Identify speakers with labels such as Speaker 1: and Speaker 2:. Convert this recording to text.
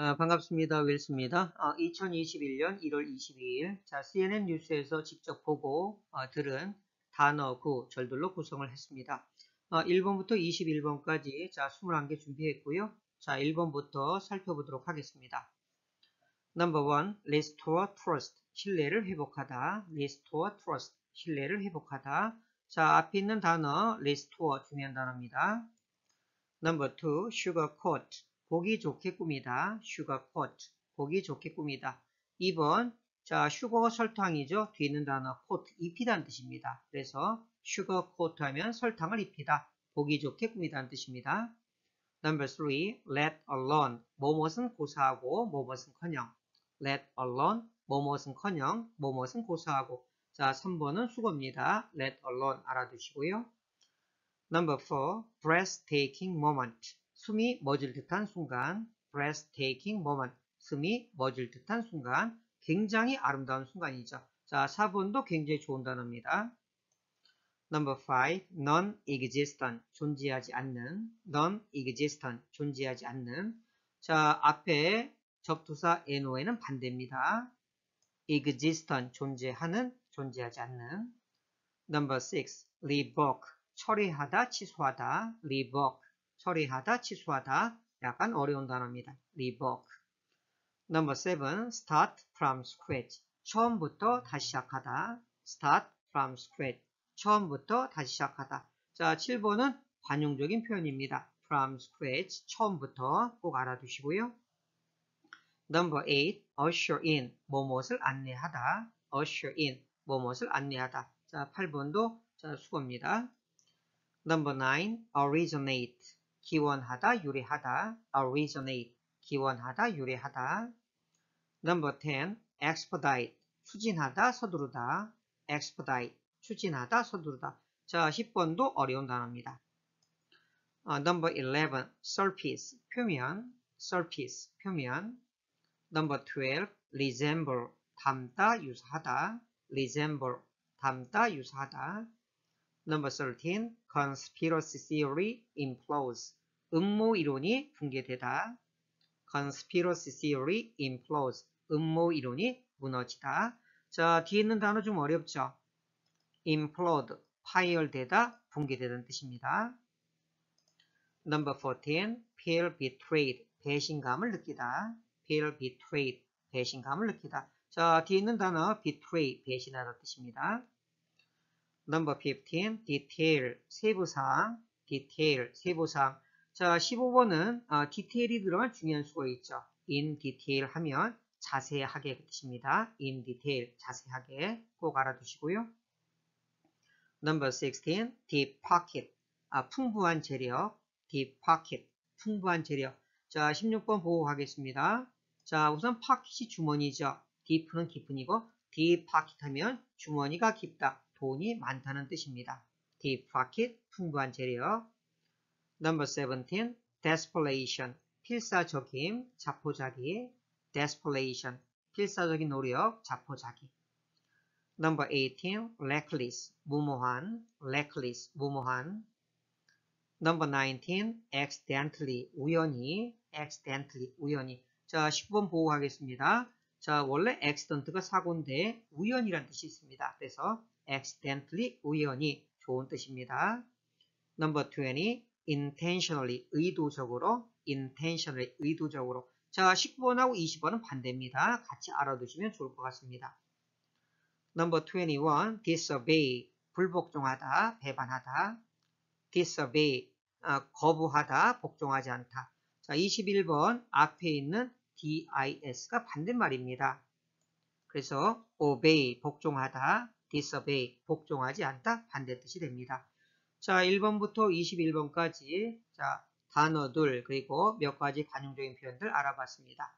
Speaker 1: 아, 반갑습니다. 윌스입니다. 아, 2021년 1월 22일 자, CNN 뉴스에서 직접 보고 아, 들은 단어 구 절들로 구성을 했습니다. 1번부터 21번까지 자, 21개 준비했고요. 자, 1번부터 살펴보도록 하겠습니다. Number 1. Restore trust. 신뢰를 회복하다. Restore trust. 신뢰를 회복하다. 자, 앞에 있는 단어 restore 중요한 단어입니다. Number 2. Sugarcoat. 보기 좋게 꾸미다. sugarcoat. 보기 좋게 꾸미다. 2번. 자, 슈거가 설탕이죠. 뒤에 있는 단어 coat. 입히다는 뜻입니다. 그래서 sugarcoat 하면 설탕을 입히다. 보기 좋게 꾸미다는 뜻입니다. Number 3. let alone. 뭐뭇은 고사하고 뭐뭇은 커녕. let alone. 뭐뭇은 커녕. 뭐뭇은 고사하고. 자, 3번은 수고입니다. let alone 알아두시고요. Number 4. breathtaking moment. 숨이 멎을 듯한 순간. breathtaking moment. 숨이 멎을 듯한 순간. 굉장히 아름다운 순간이죠. 자, 4번도 굉장히 좋은 단어입니다. Number 5. non-existent. 존재하지 않는. non-existent. 존재하지 않는. 자, 앞에 접두사 no에는 반대입니다. existent. 존재하는. 존재하지 않는. Number 6. revoke. 처리하다, 취소하다. revoke. 처리하다, 취소하다. 약간 어려운 단어입니다. revoke. Number 7. start from scratch. 처음부터 다시 시작하다. start from scratch. 처음부터 다시 시작하다. 자, 7번은 관용적인 표현입니다. from scratch. 처음부터 꼭 알아두시고요. Number 8. usher in. 뭐뭇을 안내하다. usher in. 뭐뭇을 안내하다. 자, 8번도 자, 수고입니다. Number 9. originate. 기원하다, 유래하다. originate. 기원하다, 유래하다. Number 10. expedite. 추진하다, 서두르다. expedite. 추진하다, 서두르다. 자, 10번도 어려운 단어입니다. 어, number 11. surface. 표면. surface. 표면. Number 12. resemble. 닮다, 유사하다. resemble. 닮다, 유사하다. Number 13. conspiracy theory implodes. 음모 이론이 붕괴되다. conspiracy theory implodes. 음모 이론이 무너지다. 자, 뒤에 있는 단어 좀 어렵죠? implode, 파열되다, 붕괴되다는 뜻입니다. Number 14, feel betrayed, 배신감을 느끼다. feel betrayed, 배신감을 느끼다. 자, 뒤에 있는 단어 betray, 배신하다는 뜻입니다. Number 15, detail, 세부사항, detail, 세부사항. 자, 15번은 어, 디테일이 들어간 중요한 수가 있죠. in detail 하면 자세하게 뜻입니다. in detail, 자세하게 꼭 알아두시고요. Number 16, deep pocket, 아, 풍부한 재력, deep pocket, 풍부한 재력. 자, 16번 보고 가겠습니다. 자, 우선 pocket이 주머니죠. deep는 깊은이고, deep pocket 하면 주머니가 깊다. 돈이 많다는 뜻입니다. deep pocket, 풍부한 재력. Number 17, desperation, 필사적임, 자포자기. desperation, 필사적인 노력, 자포자기. Number 18, reckless, 무모한, reckless, 무모한. Number 19, accidentally, 우연히, accidentally, 우연히. 자, 10번 보고 가겠습니다. 자, 원래 accident가 사고인데 우연이란 뜻이 있습니다. 그래서 accidentally, 우연히 좋은 뜻입니다. Number 20, intentionally, 의도적으로, intentionally, 의도적으로. 자, 19번하고 20번은 반대입니다. 같이 알아두시면 좋을 것 같습니다. Number 21, disobey, 불복종하다, 배반하다. disobey, 아, 거부하다, 복종하지 않다. 자, 21번 앞에 있는 dis가 반대말입니다. 그래서 obey, 복종하다, disobey, 복종하지 않다, 반대뜻이 됩니다. 자, 1번부터 21번까지 자, 단어들 그리고 몇 가지 관용적인 표현들 알아봤습니다.